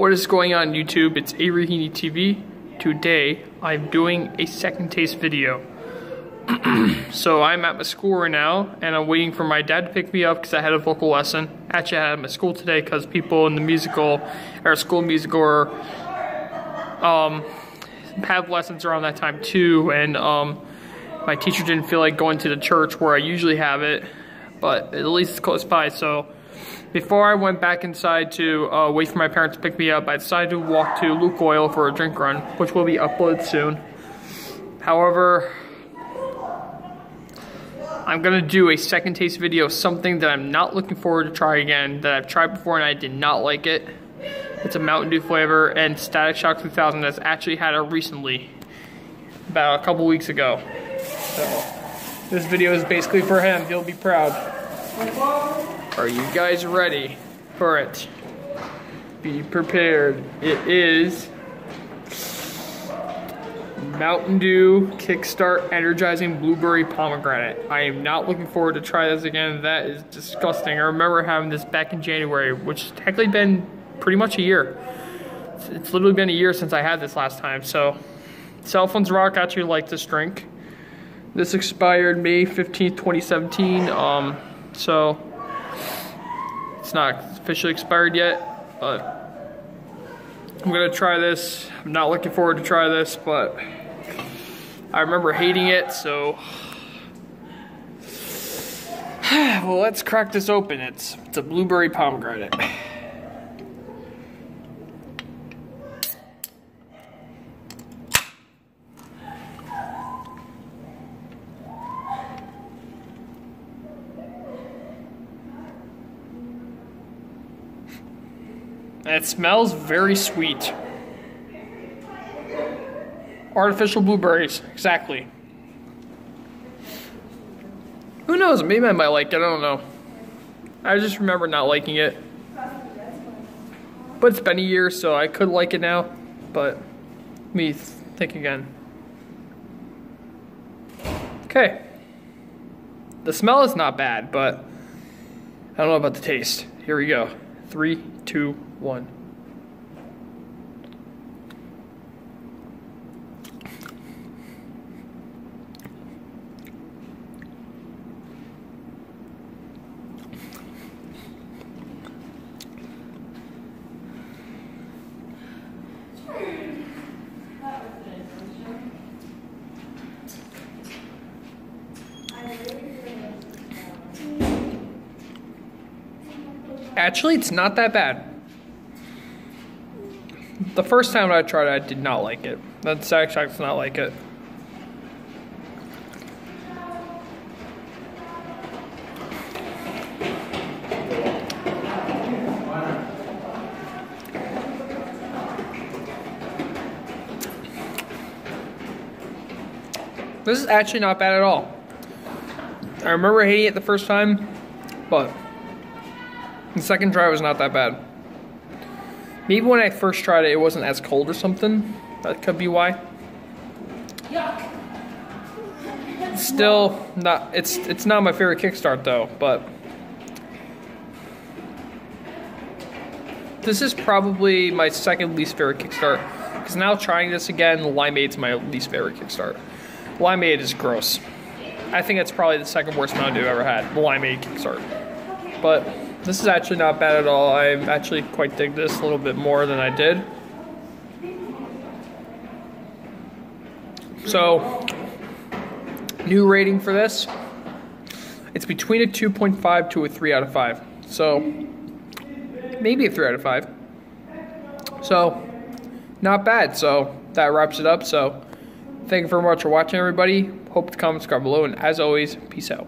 What is going on YouTube? It's Avery TV. Today, I'm doing a second taste video. so I'm at my school right now, and I'm waiting for my dad to pick me up because I had a vocal lesson. Actually, I had my school today because people in the musical, or school musical, are, um, have lessons around that time too, and um, my teacher didn't feel like going to the church where I usually have it, but at least it's close by, so before I went back inside to uh, wait for my parents to pick me up, I decided to walk to Lukoil for a drink run, which will be uploaded soon. However, I'm gonna do a second taste video, of something that I'm not looking forward to try again, that I've tried before and I did not like it. It's a Mountain Dew flavor and Static Shock 2000 that's actually had it recently, about a couple weeks ago. So, this video is basically for him, he'll be proud. Are you guys ready for it? Be prepared. It is Mountain Dew Kickstart Energizing Blueberry Pomegranate. I am not looking forward to try this again. That is disgusting. I remember having this back in January, which has technically been pretty much a year. It's, literally been a year since I had this last time. So, Cell Phones Rock actually like this drink. This expired May 15th, 2017. Um, so, it's not officially expired yet, but I'm gonna try this. I'm not looking forward to try this, but I remember hating it, so. well, let's crack this open. It's, it's a blueberry pomegranate. It smells very sweet. Artificial blueberries, exactly. Who knows? Maybe I might like it. I don't know. I just remember not liking it. But it's been a year, so I could like it now. But me think again. Okay. The smell is not bad, but I don't know about the taste. Here we go. Three, two, one. Actually, it's not that bad. The first time I tried it, I did not like it. That Static Shock does not like it. This is actually not bad at all. I remember hating it the first time, but the second try was not that bad. Maybe when I first tried it, it wasn't as cold or something. That could be why. Still not. It's it's not my favorite kickstart though, but this is probably my second least favorite kickstart. Because now trying this again, Limeade's my least favorite kickstart. Limeade is gross. I think it's probably the second worst Mountain Dew I've ever had. The Limeade kickstart, but. This is actually not bad at all. I actually quite dig this a little bit more than I did. So, new rating for this. It's between a 2.5 to a 3 out of 5. So, maybe a 3 out of 5. So, not bad. So, that wraps it up. So, thank you very much for watching, everybody. Hope the comments down below. And as always, peace out.